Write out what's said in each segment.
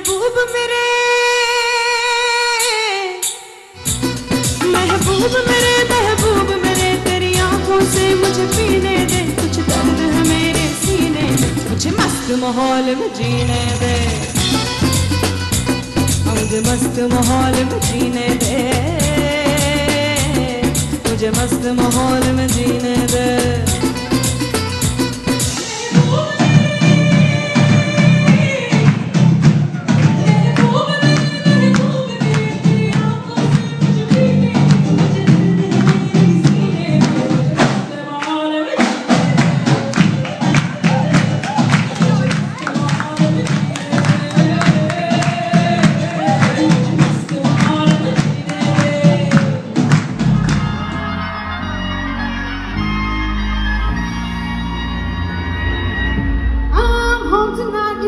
महबूब मेरे महबूब मेरे महबूब मेरे, तेरी आँखों से मुझे पीने दे। कुछ दर्द है मेरे सीने मुझे मस्त माहौल में जीने दे। मुझे मस्त माहौल में जीने दे। मुझे मस्त माहौल में जीने दे।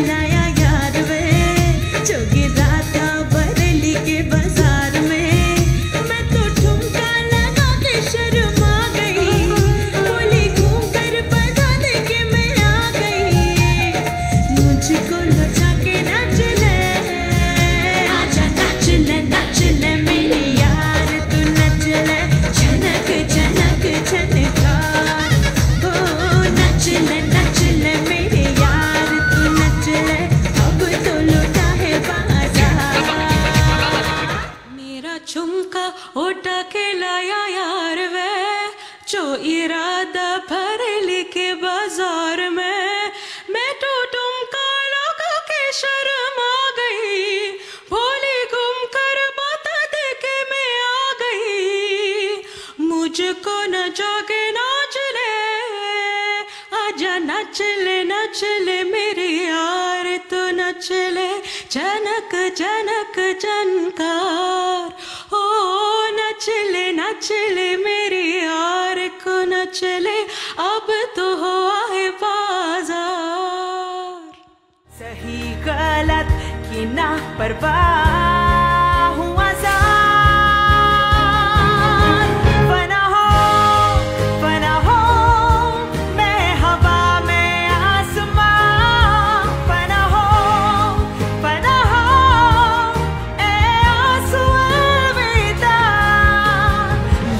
line. मुझको न जाके नाच ले आजा नाच ले नाच ले मेरे यार तो नच ले जनक जनक, जनकार। ओ नच ले नच ले मेरे यार को नच ले अब तो हुआ है बाज़ार। सही गलत की ना परवाह।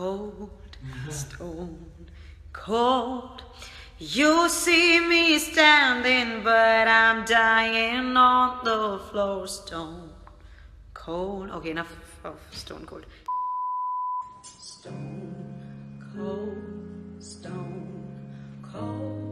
cold, stone cold. You see me standing, but I'm dying on the floor. Stone cold. Okay, enough of stone cold. Stone cold, stone cold.